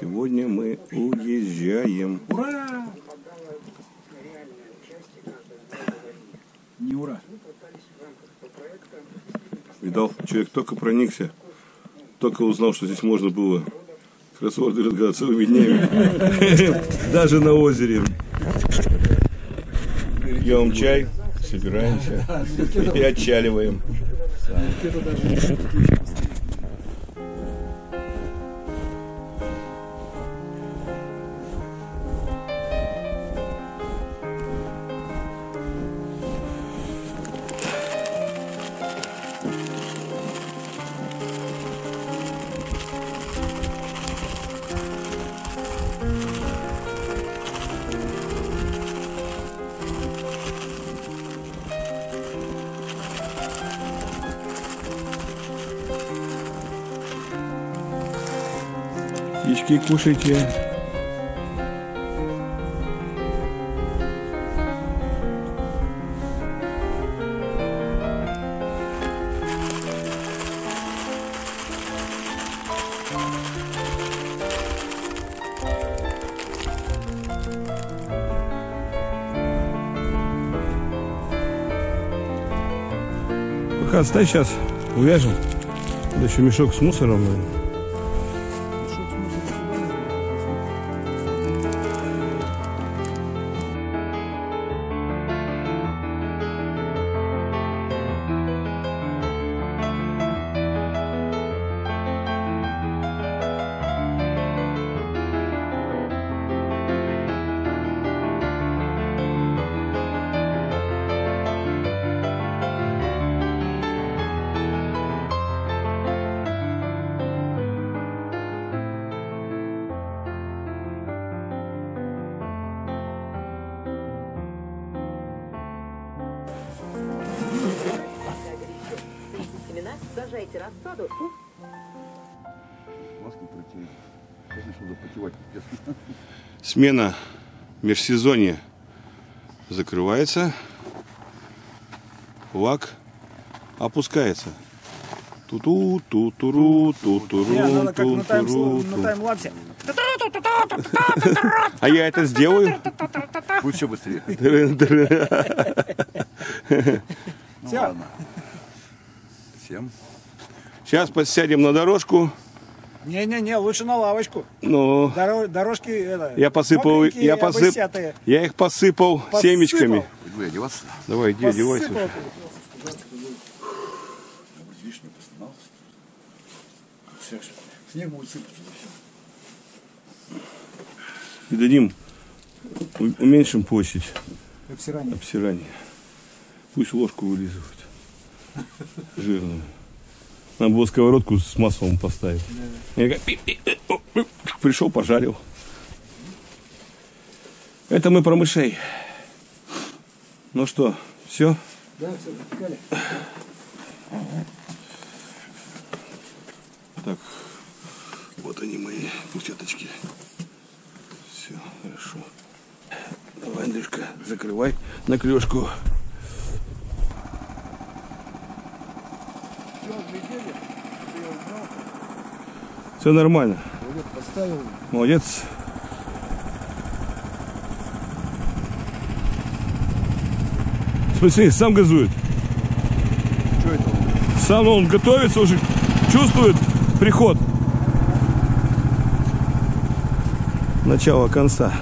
Сегодня мы уезжаем. Ура! Не ура. Видал, человек только проникся, только узнал, что здесь можно было кроссворды разгадать целыми днями. Даже на озере. Пьем чай, собираемся и отчаливаем. Птички кушайте. Пока отстай сейчас, увяжем. Еще мешок с мусором. Решил запотевать. честно. Смена межсезонья закрывается. Лак опускается. Ту-ту, ту-туру, ту-туру, надо ту-туру, на таймлапсе. А я это сделаю. Будет все быстрее. Ну Всё. ладно. Всем. Сейчас подсядем на дорожку. Не-не-не, лучше на лавочку. Ну, Доро- дорожки, это, я посыпал, я посып, я их посыпал, Посыпал. семечками. Я одеваться. Давай, иди, одевайся. Посыпал. Пострадал. Снег будет сыпаться. И дадим, уменьшим площадь Обсирание. обсирания. Пусть ложку вылизывают. Жирную. Надо было сковородку с маслом поставить. Я как пи- э, Пришел, пожарил. Это мы про мышей. Ну что, все? Да, все, затекали. Так, вот они мои перчаточки. Все, хорошо. Давай, Андрюшка, закрывай на клешку. Все нормально. Поставил. Молодец. Смотри, сам газует. Что это? Сам он готовится уже, чувствует приход. Начало конца.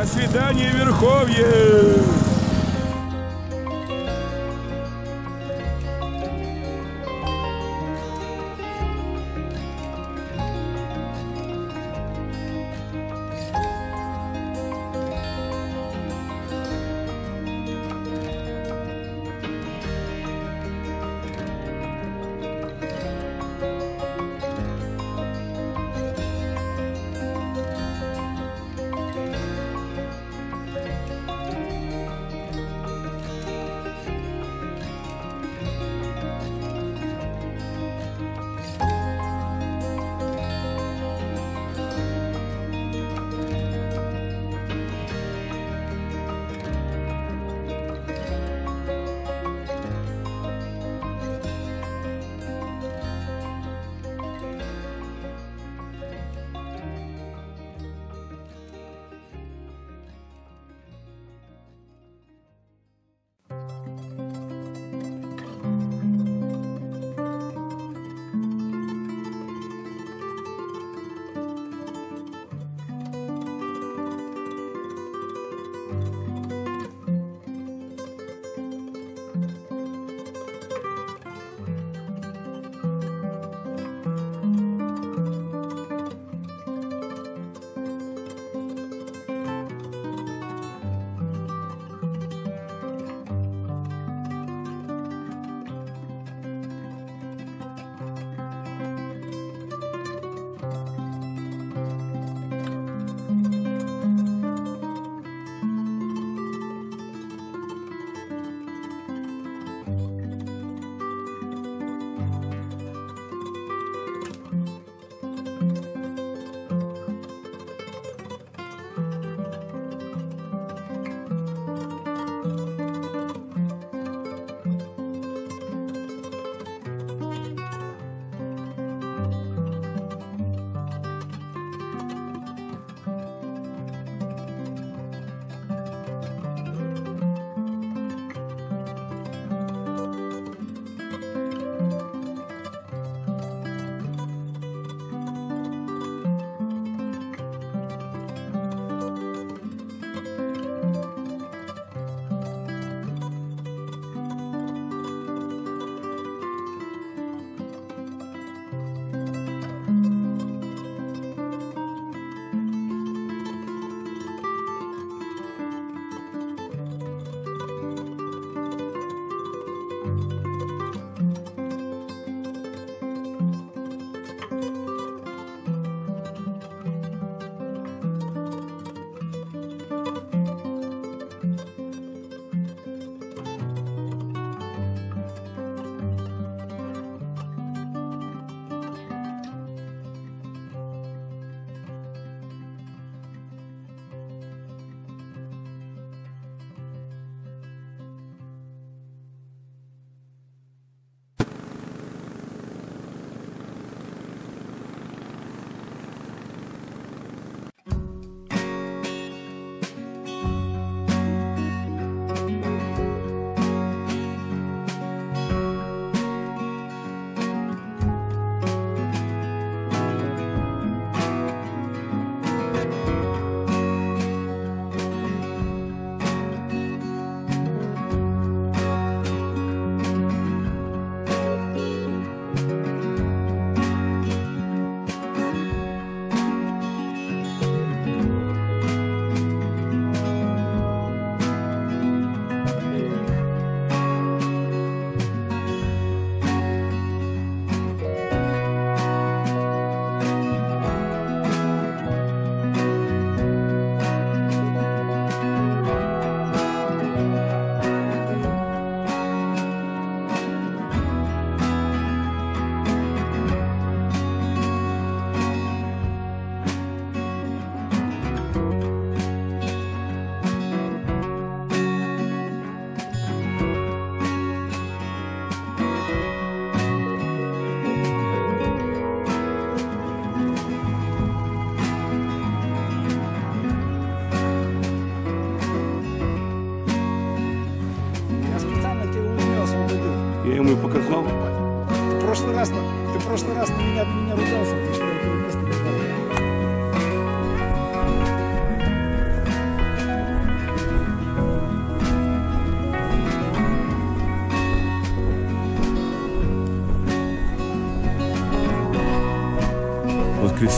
До свидания, Верховье!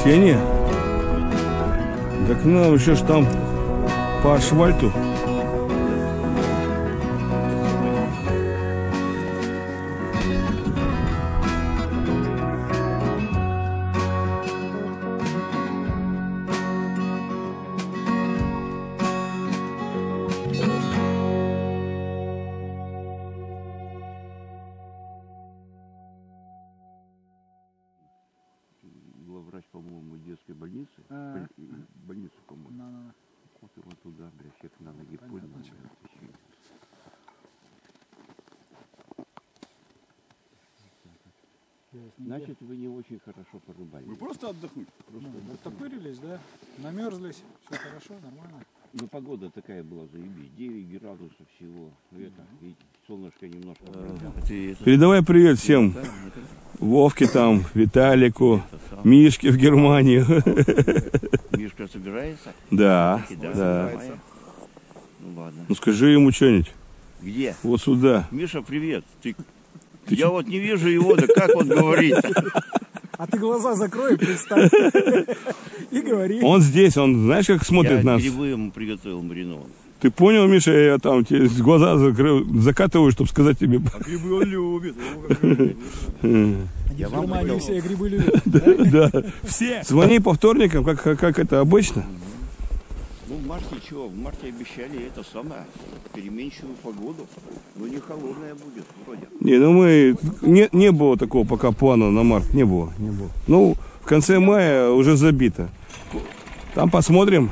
Воскресенье. Так нам еще ж там по асфальту. Значит, вы не очень хорошо порыбали. Вы просто отдохнуть. Ну, Оттопырились, да? Намерзлись. Все хорошо, нормально. Ну, погода такая была, заебись. 9 градусов всего. Это, и солнышко немножко. Передавай привет всем. Вовке там, Виталику, Мишке в Германию. Мишка собирается? Да, Да. Ну ладно. Ну скажи ему что-нибудь. Где? Вот сюда. Миша, привет. Ты... Я вот не вижу его, да как он говорит? А ты глаза закрой, представь. И говори. Он здесь, он знаешь, как смотрит Я нас. грибы ему приготовил маринован. Ты понял, Миша, я там тебе глаза закрыл, закатываю, чтобы сказать тебе. А грибы он любит. Я вам все грибы любят. Да, все. Звони по вторникам, как, как, как это обычно. Ну, в марте чего? В марте обещали это самое, переменчивую погоду. Но не холодная будет вроде. Не, ну мы не, не было такого пока плана на март, не было, не было. Ну, в конце мая уже забито. Там посмотрим.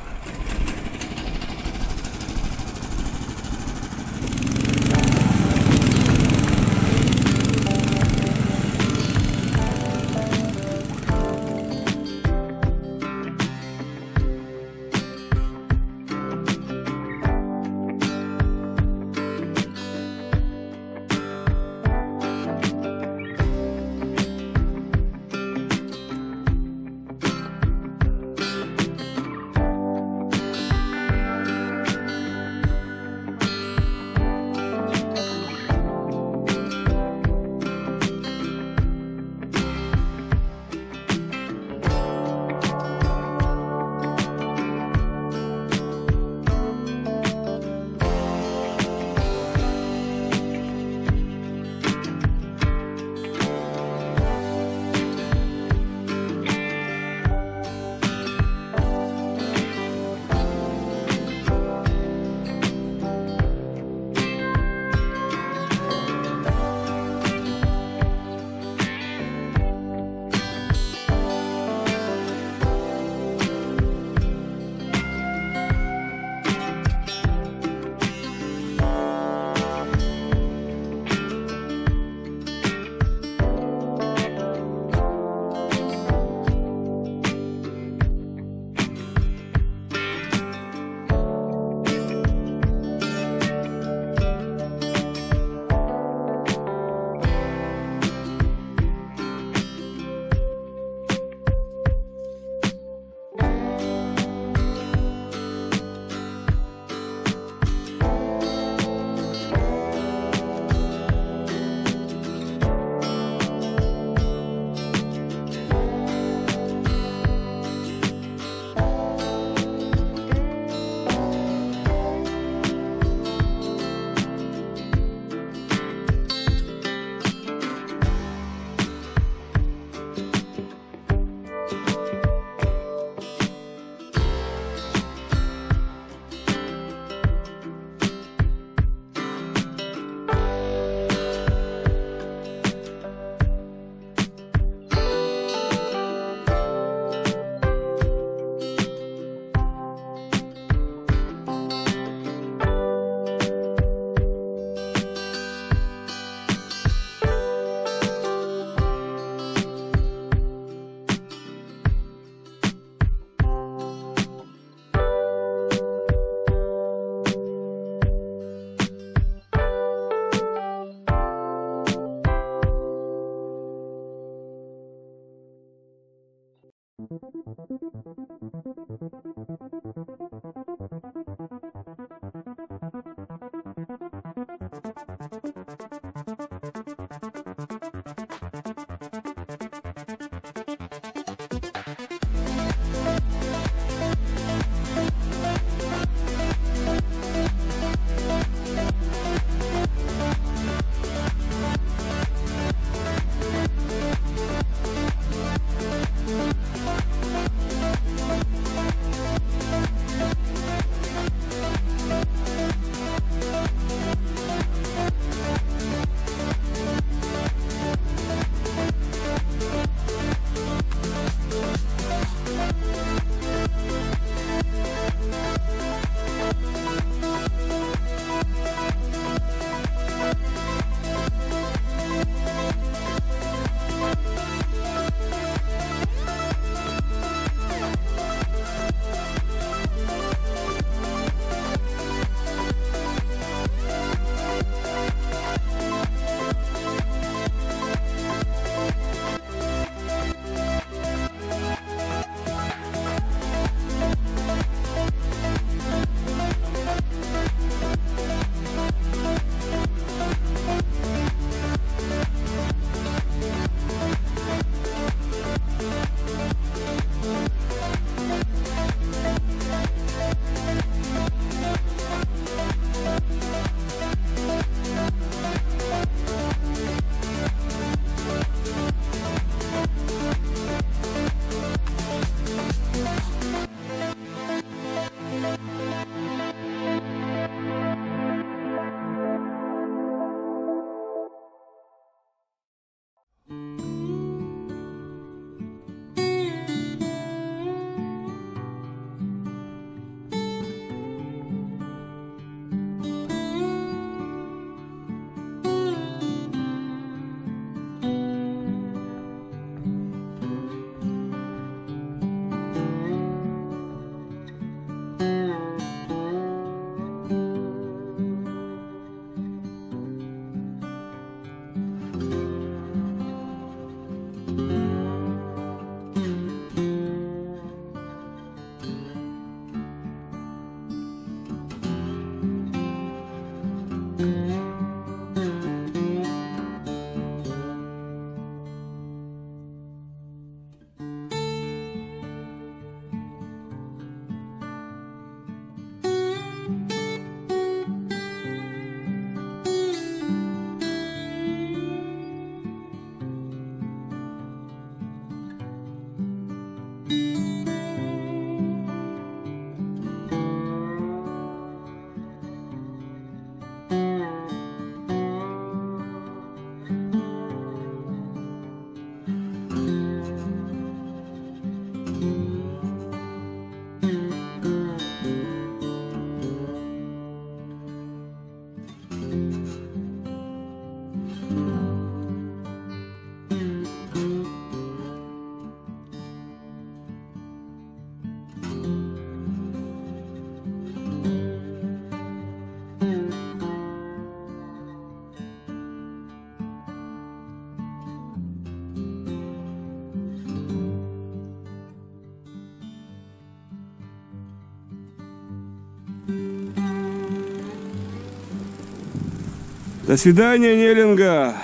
До свидания, Нелинга.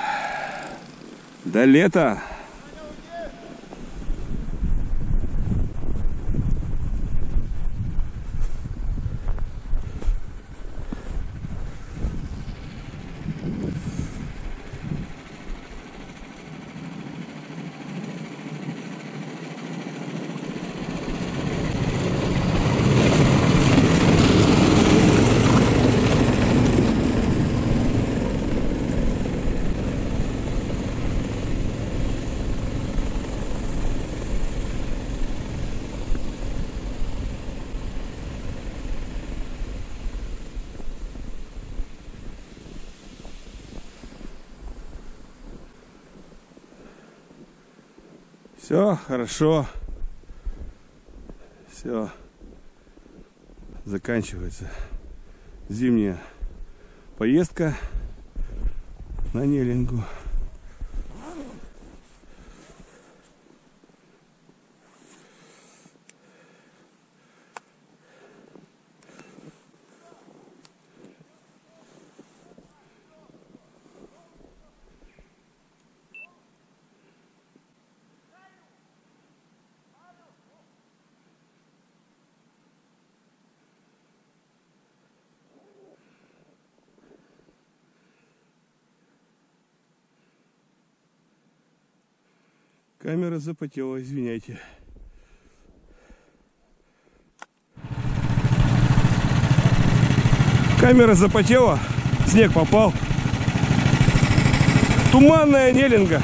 До лета. Все хорошо. Все. Заканчивается зимняя поездка на Нелингу. Камера запотела, извиняйте. Камера запотела, снег попал. Туманная Нелинга.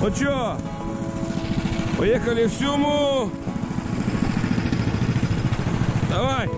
Ну чё? Поехали в Сюму. Давай.